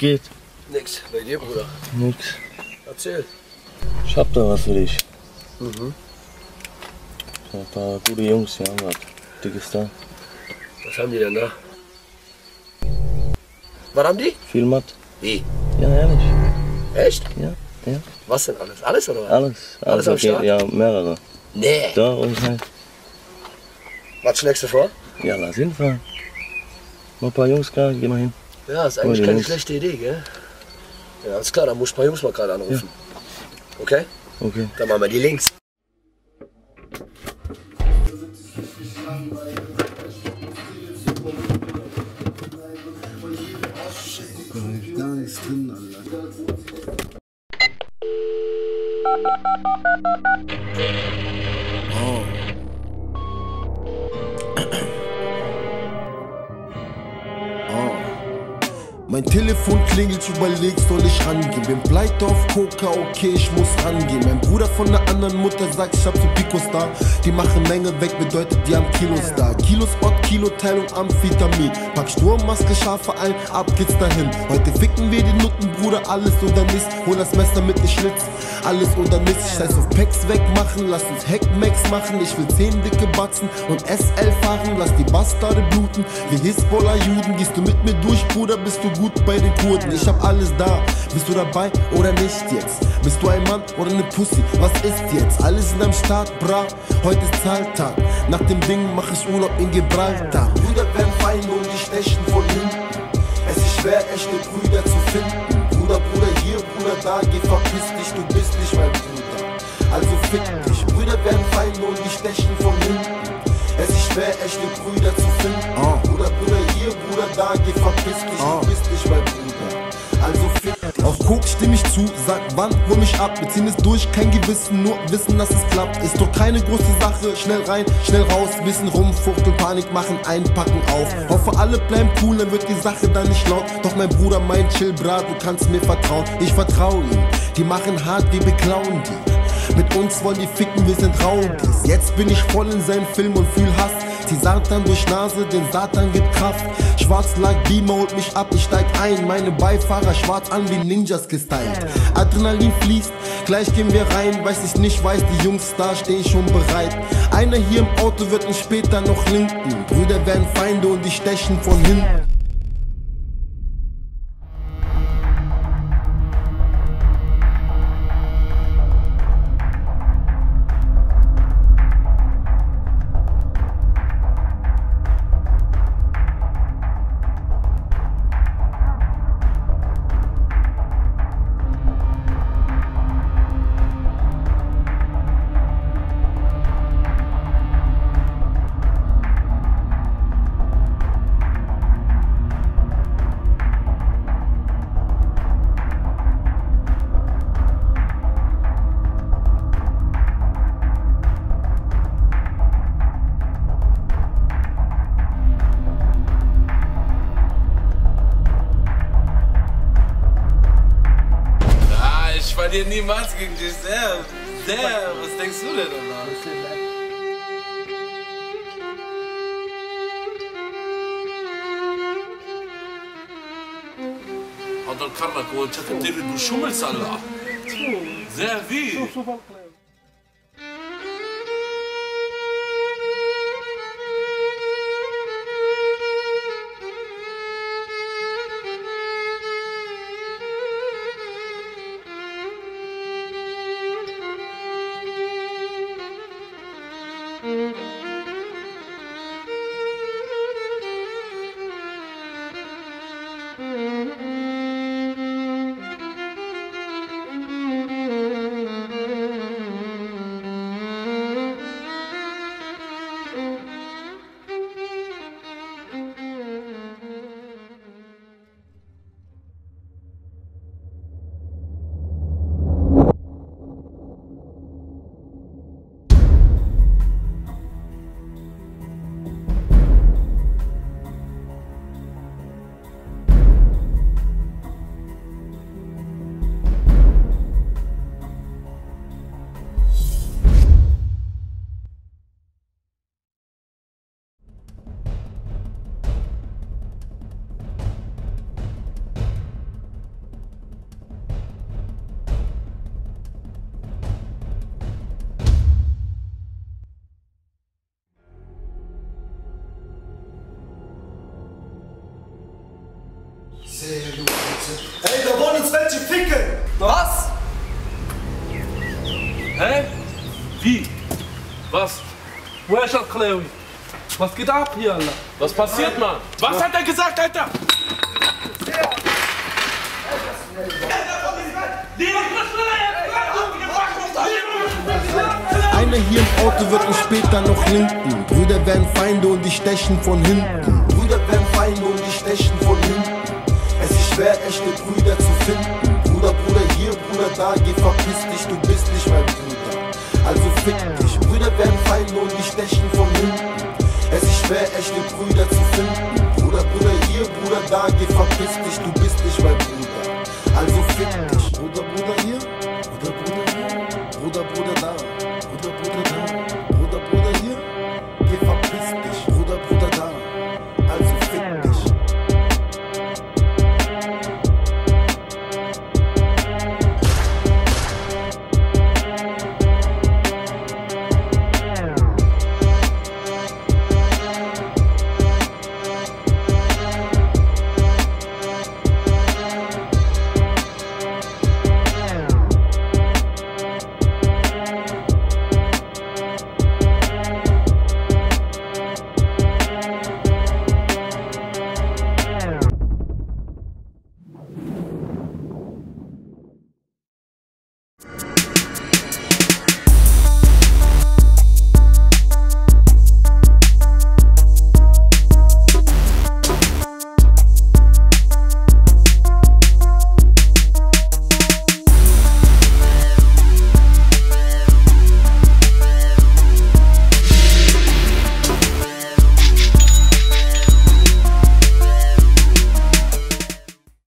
geht? Nix. Bei dir, Bruder. Nix. Erzähl. Ich hab da was für dich. Mhm. Ich hab ein paar gute Jungs, ja, was dickes da. Was haben die denn da? Was haben die? Viel Matt. Wie? Ja, ehrlich. Echt? Ja, ja. Was denn alles? Alles oder was? Alles. Alles am okay, Start? Ja, mehrere. Nee. Da und halt. Was schlägst du vor? Ja, lass hinfahren. Mal ein paar Jungs gerade, geh mal hin. Ja, ist Oh, eigentlich keine schlechte Idee, gell? Ja, alles klar, dann muss ich ein paar Jungs mal gerade anrufen. Okay? Okay. Dann machen wir die Links. Gar nichts drin, Alter. Mein Telefon klingelt, ich überleg, soll ich rangehen? Bin pleite auf Coca, okay, ich muss rangehen. Mein Bruder von der anderen Mutter sagt, ich hab so Picos da. Die machen Menge weg, bedeutet, die haben Kilos da. Kilos Ort, Kiloteilung, Amphetamin. Pack Sturmmaske, Schafe ein, ab geht's dahin. Heute ficken wir die Nutten, Bruder, alles oder nichts. Hol das Messer mit, ich schlitz, alles oder nichts. Scheiß auf Packs wegmachen, lass uns Hackmax machen. Ich will 10 dicke Batzen und SL fahren, lass die Bastarde bluten. Wie Hisbollah-Juden, gehst du mit mir durch, Bruder, bist du gut bei den Kurden. Ich hab alles da, bist du dabei oder nicht jetzt? Bist du ein Mann oder ne Pussy? Was ist jetzt? Alles in am Start, bra. Heute ist Zahltag. Nach dem Ding mach ich Urlaub in Gibraltar. Brüder werden Feinde und die stechen von hinten. Es ist schwer, echte Brüder zu finden. Da, geh verpiss dich, du bist nicht mein Bruder. Also fick dich. Brüder werden Feinde und die stechen von hinten. Es ist schwer, echte Brüder Coke stimme ich zu, sag wann, hol mich ab. Wir ziehen es durch, kein Gewissen, nur wissen, dass es klappt. Ist doch keine große Sache, schnell rein, schnell raus. Wissen rumfuchteln, Panik machen, einpacken auf. Hoffe, alle bleiben cool, dann wird die Sache dann nicht laut. Doch mein Bruder meint, chill, bra, du kannst mir vertrauen. Ich vertrau ihm, die machen hart, wir beklauen die. Mit uns wollen die ficken, wir sind Raudis. Jetzt bin ich voll in seinem Film und fühl Hass. Zieh Satan durch Nase, den Satan gibt Kraft. Schwarz lag Beamer holt mich ab, ich steig ein. Meine Beifahrer schwarz an wie Ninjas gestylt. Adrenalin fließt, gleich gehen wir rein. Weiß ich nicht, weiß die Jungs da stehen schon bereit. Einer hier im Auto wird uns später noch linken. Brüder werden Feinde und die stechen von hinten. Ich verliere niemals gegen dich. Sehr, sehr. Was denkst du denn danach? Hat doch Karma geholt. Ich hatte dir, wie? Was? Hä? Wie? Was? Woher ist Al-Khalawi? Was geht ab hier, Alter? Was passiert, Mann? Was hat er gesagt, Alter? Einer hier im Auto wird mich später noch linken. Brüder werden Feinde und die stechen von hinten. Brüder werden Feinde und die stechen von hinten. Es ist schwer, echte Brüder zu finden. Alter, geh verpiss dich, du bist nicht mein Bruder. Also fick dich, Brüder werden fein und die stechen von hinten. Es ist schwer, echte Brüder zu finden. Bruder, Bruder hier, Bruder da, geh verpiss dich, du